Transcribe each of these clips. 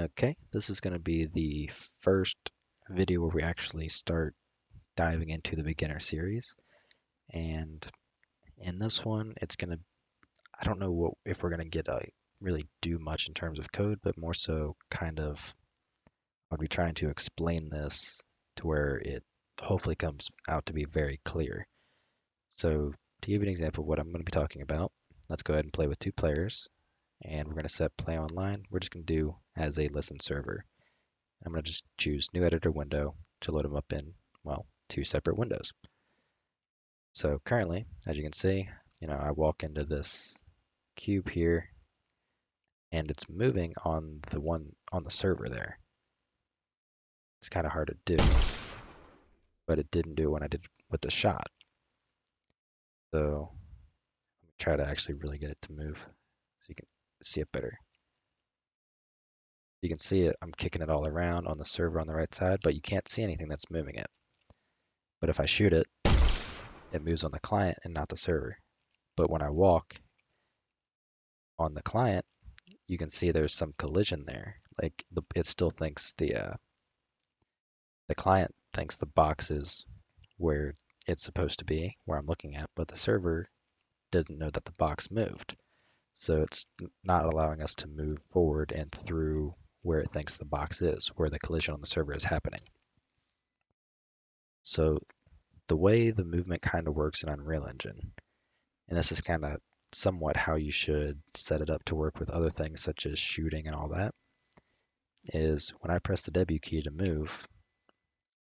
Okay, this is going to be the first video where we actually start diving into the beginner series. And in this one, it's going to, I don't know what, if we're going to get a really do much in terms of code, but more so kind of, I'll be trying to explain this to where it hopefully comes out to be very clear. So to give you an example of what I'm going to be talking about, let's go ahead and play with two players and we're going to set play online. We're just going to do as a listen server. I'm going to just choose new editor window to load them up in, well, two separate windows. So currently, as you can see, you know, I walk into this cube here and it's moving on the one on the server there. It's kind of hard to do, but it didn't do when I did with the shot. So let me try to actually really get it to move so you can see it better. You can see it, I'm kicking it all around on the server on the right side, but you can't see anything that's moving it. But if I shoot it, it moves on the client and not the server. But when I walk on the client, you can see there's some collision there. Like the, it still thinks the uh, the client thinks the box is where it's supposed to be, where I'm looking at, but the server doesn't know that the box moved. So it's not allowing us to move forward and through where it thinks the box is, where the collision on the server is happening. So the way the movement kind of works in Unreal Engine, and this is kind of somewhat how you should set it up to work with other things such as shooting and all that, is when I press the W key to move,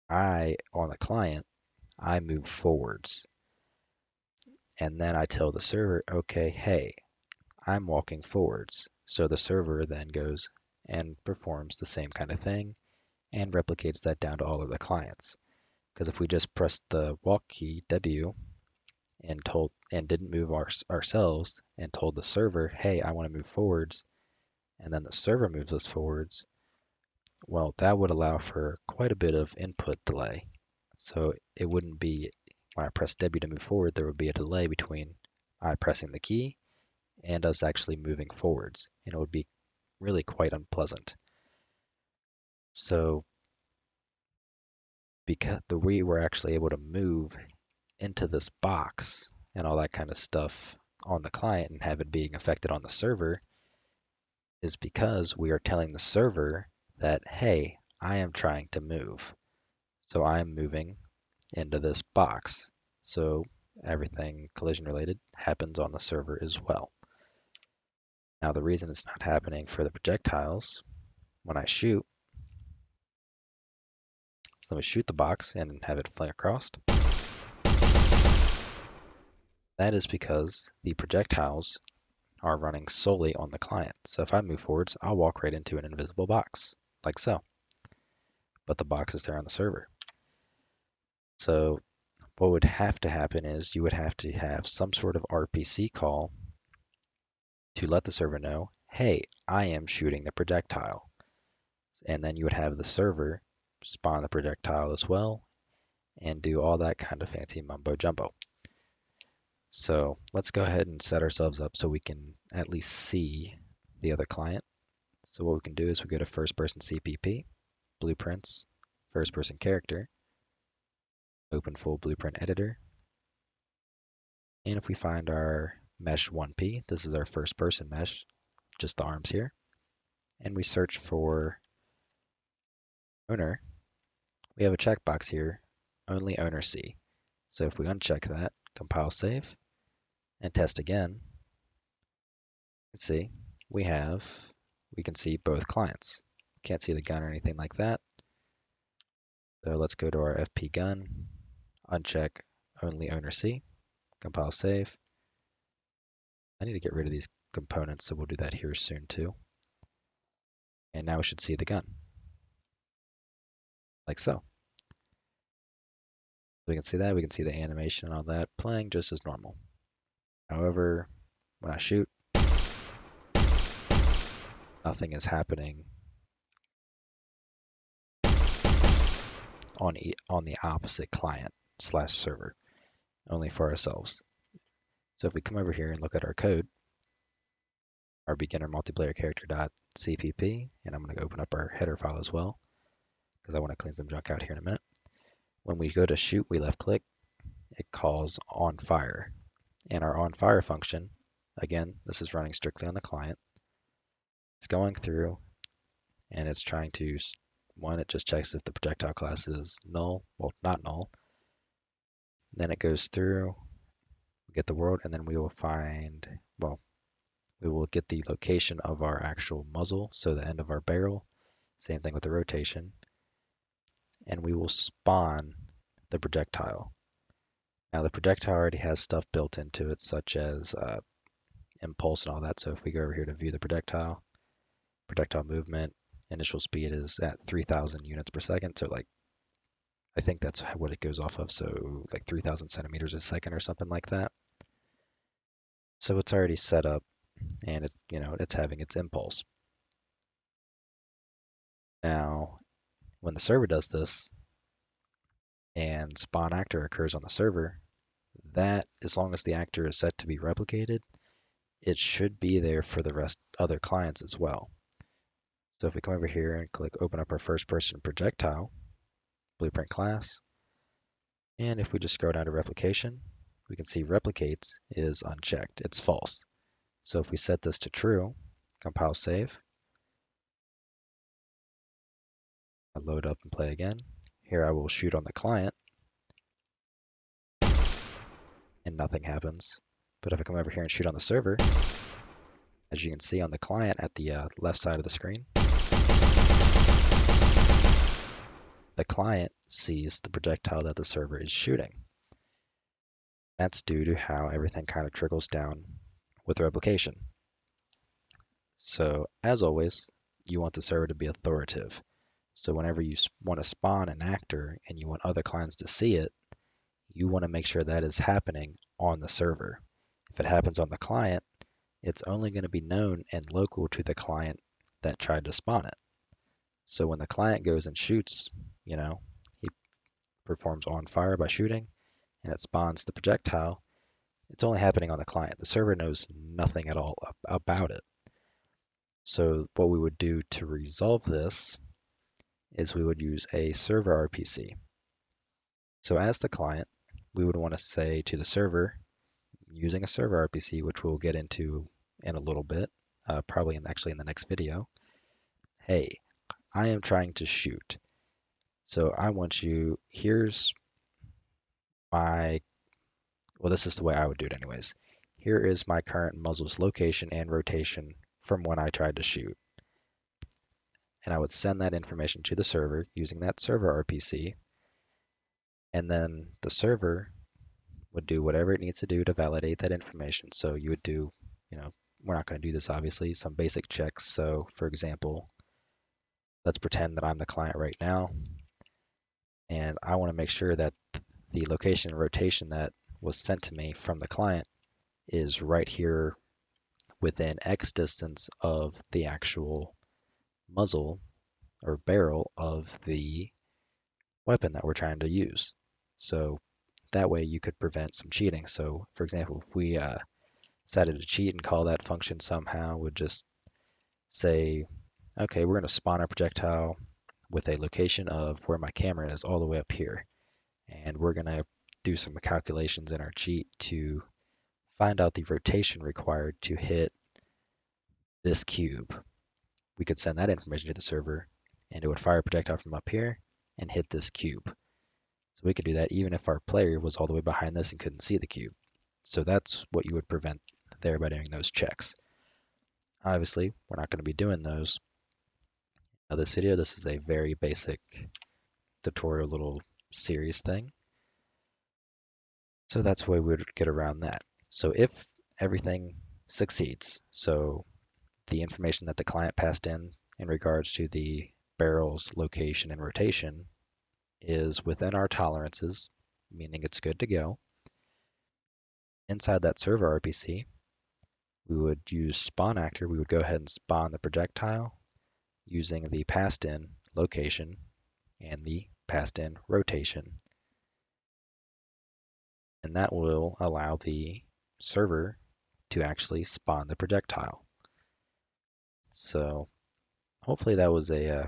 I, on the client, I move forwards. And then I tell the server, okay, hey, I'm walking forwards. So the server then goes and performs the same kind of thing and replicates that down to all of the clients. Because if we just pressed the walk key W and told and didn't move our, ourselves and told the server, hey, I want to move forwards, and then the server moves us forwards, well, that would allow for quite a bit of input delay. So it wouldn't be when I press W to move forward, there would be a delay between I pressing the key and us actually moving forwards, and it would be really quite unpleasant. So because the we were actually able to move into this box and all that kind of stuff on the client and have it being affected on the server is because we are telling the server that, hey, I am trying to move. So I'm moving into this box. So everything collision related happens on the server as well. Now the reason it's not happening for the projectiles, when I shoot, so let me shoot the box and have it fling across. That is because the projectiles are running solely on the client. So if I move forwards, I'll walk right into an invisible box, like so. But the box is there on the server. So what would have to happen is you would have to have some sort of RPC call to let the server know, hey, I am shooting the projectile. And then you would have the server spawn the projectile as well and do all that kind of fancy mumbo jumbo. So let's go ahead and set ourselves up so we can at least see the other client. So what we can do is we go to first person CPP, blueprints, first person character, open full blueprint editor. And if we find our mesh 1P. This is our first person mesh, just the arms here. And we search for owner. We have a checkbox here, only owner see. So if we uncheck that, compile save, and test again, you see we have, we can see both clients. Can't see the gun or anything like that. So let's go to our FP gun, uncheck only owner see, compile save, I need to get rid of these components, so we'll do that here soon too. And now we should see the gun. Like so. We can see that, we can see the animation and all that playing just as normal. However, when I shoot, nothing is happening on, e on the opposite client slash server, only for ourselves. So if we come over here and look at our code, our beginner multiplayer character dot CPP, and I'm going to open up our header file as well because I want to clean some junk out here in a minute. When we go to shoot, we left click, it calls on fire. And our on fire function, again, this is running strictly on the client. It's going through and it's trying to, one, it just checks if the projectile class is null, well, not null. Then it goes through, get the world, and then we will find, well, we will get the location of our actual muzzle, so the end of our barrel. Same thing with the rotation. And we will spawn the projectile. Now the projectile already has stuff built into it, such as uh, impulse and all that. So if we go over here to view the projectile, projectile movement, initial speed is at 3,000 units per second. So like, I think that's what it goes off of. So like 3,000 centimeters a second or something like that. So it's already set up and it's, you know, it's having its impulse. Now, when the server does this and spawn actor occurs on the server, that as long as the actor is set to be replicated, it should be there for the rest other clients as well. So if we come over here and click open up our first person projectile, blueprint class, and if we just scroll down to replication, we can see replicates is unchecked. It's false. So if we set this to true, compile save, I load up and play again. Here I will shoot on the client, and nothing happens. But if I come over here and shoot on the server, as you can see on the client at the uh, left side of the screen, the client sees the projectile that the server is shooting. That's due to how everything kind of trickles down with replication. So as always, you want the server to be authoritative. So whenever you want to spawn an actor and you want other clients to see it, you want to make sure that is happening on the server. If it happens on the client, it's only going to be known and local to the client that tried to spawn it. So when the client goes and shoots, you know, he performs on fire by shooting and it spawns the projectile, it's only happening on the client. The server knows nothing at all about it. So what we would do to resolve this is we would use a server RPC. So as the client, we would want to say to the server, using a server RPC, which we'll get into in a little bit, uh, probably in, actually in the next video, hey, I am trying to shoot. So I want you, here's my, well, this is the way I would do it anyways. Here is my current muzzle's location and rotation from when I tried to shoot. And I would send that information to the server using that server RPC. And then the server would do whatever it needs to do to validate that information. So you would do, you know, we're not going to do this obviously, some basic checks. So for example, let's pretend that I'm the client right now. And I want to make sure that the location and rotation that was sent to me from the client is right here within X distance of the actual muzzle or barrel of the weapon that we're trying to use. So that way you could prevent some cheating. So for example, if we uh, decided to cheat and call that function somehow, would just say Okay, we're going to spawn our projectile with a location of where my camera is all the way up here. And we're going to do some calculations in our cheat to find out the rotation required to hit this cube. We could send that information to the server and it would fire a projectile from up here and hit this cube. So we could do that even if our player was all the way behind this and couldn't see the cube. So that's what you would prevent there by doing those checks. Obviously, we're not going to be doing those now this video, this is a very basic tutorial little series thing. So that's why we would get around that. So if everything succeeds, so the information that the client passed in in regards to the barrel's location and rotation is within our tolerances, meaning it's good to go. Inside that server RPC, we would use spawn actor. We would go ahead and spawn the projectile using the passed in location and the passed in rotation. And that will allow the server to actually spawn the projectile. So hopefully that was a uh,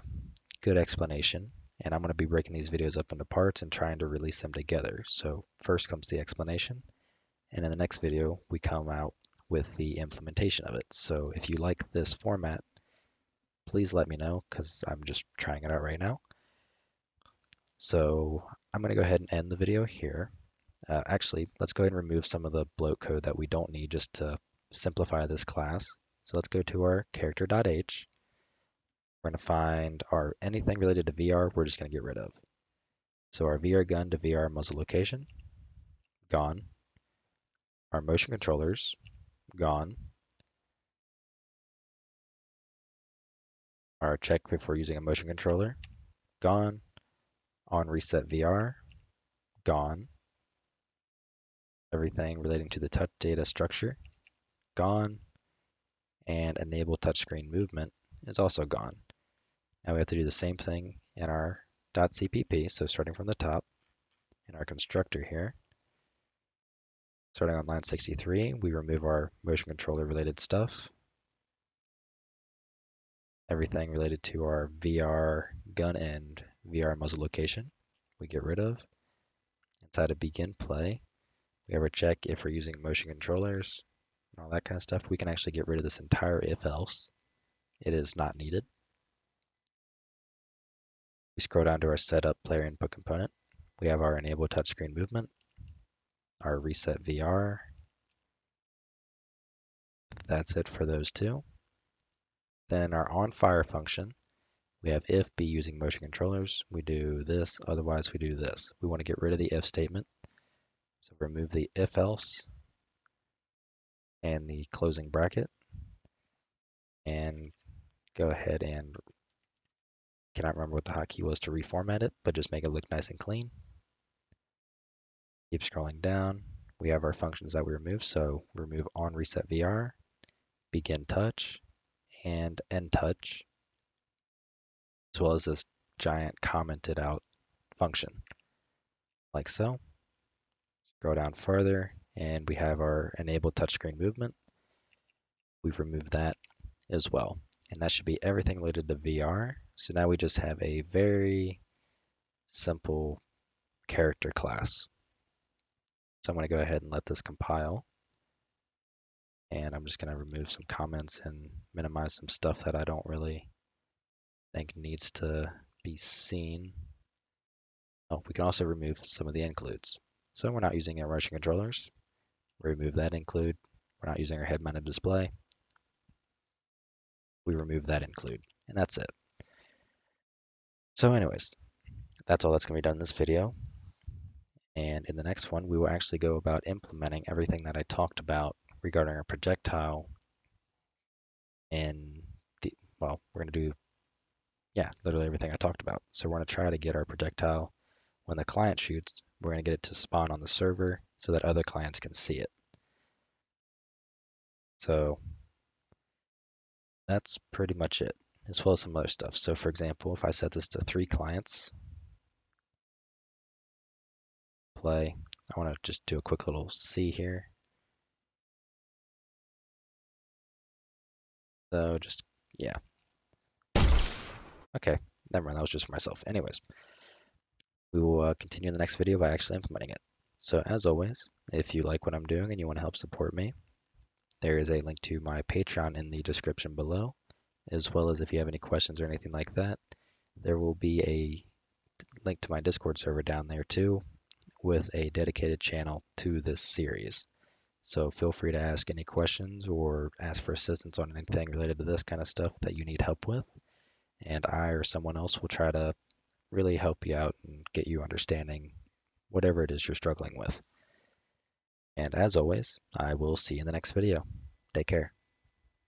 good explanation. And I'm going to be breaking these videos up into parts and trying to release them together. So first comes the explanation. And in the next video, we come out with the implementation of it. So if you like this format, please let me know because I'm just trying it out right now. So I'm going to go ahead and end the video here. Uh, actually, let's go ahead and remove some of the bloat code that we don't need just to simplify this class. So let's go to our character.h. We're going to find our anything related to VR, we're just going to get rid of. So our VR gun to VR muzzle location, gone. Our motion controllers, gone. Our check before using a motion controller, gone. On reset VR, gone. Everything relating to the touch data structure, gone. And enable touchscreen movement is also gone. Now we have to do the same thing in our .cpp, so starting from the top, in our constructor here, Starting on line 63, we remove our motion controller related stuff. Everything related to our VR gun and VR muzzle location, we get rid of. Inside of begin play, we have a check if we're using motion controllers and all that kind of stuff. We can actually get rid of this entire if else. It is not needed. We scroll down to our setup player input component. We have our enable touchscreen movement our reset VR. That's it for those two. Then our on fire function, we have if be using motion controllers. We do this, otherwise we do this. We want to get rid of the if statement. So remove the if else and the closing bracket and go ahead and cannot remember what the hotkey was to reformat it, but just make it look nice and clean. Keep scrolling down. We have our functions that we remove. So remove on reset VR, begin touch, and end touch, as well as this giant commented out function, like so. Scroll down further, and we have our enable touchscreen movement. We've removed that as well. And that should be everything related to VR. So now we just have a very simple character class. So I'm going to go ahead and let this compile. And I'm just going to remove some comments and minimize some stuff that I don't really think needs to be seen. Oh, we can also remove some of the includes. So we're not using our motion controllers. remove that include. We're not using our head-mounted display. We remove that include, and that's it. So anyways, that's all that's going to be done in this video. And in the next one, we will actually go about implementing everything that I talked about regarding our projectile in the, well, we're going to do, yeah, literally everything I talked about. So we're going to try to get our projectile when the client shoots, we're going to get it to spawn on the server so that other clients can see it. So that's pretty much it, as well as some other stuff. So for example, if I set this to three clients, play. I want to just do a quick little C here. So just, yeah. Okay, never mind, that was just for myself. Anyways, we will uh, continue in the next video by actually implementing it. So as always, if you like what I'm doing and you want to help support me, there is a link to my Patreon in the description below, as well as if you have any questions or anything like that, there will be a link to my Discord server down there too, with a dedicated channel to this series. So feel free to ask any questions or ask for assistance on anything related to this kind of stuff that you need help with. And I or someone else will try to really help you out and get you understanding whatever it is you're struggling with. And as always, I will see you in the next video. Take care.